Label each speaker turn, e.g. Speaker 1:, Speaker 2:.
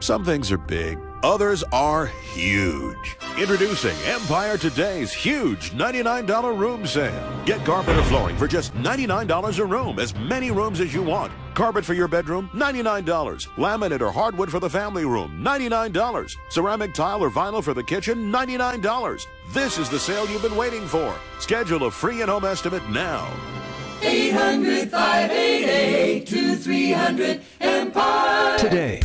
Speaker 1: Some things are big, others are huge. Introducing Empire Today's huge $99 room sale. Get carpet or flooring for just $99 a room, as many rooms as you want. Carpet for your bedroom, $99. Laminate or hardwood for the family room, $99. Ceramic tile or vinyl for the kitchen, $99. This is the sale you've been waiting for. Schedule a free in-home estimate now.
Speaker 2: 800 588 2300 Empire.
Speaker 3: Today.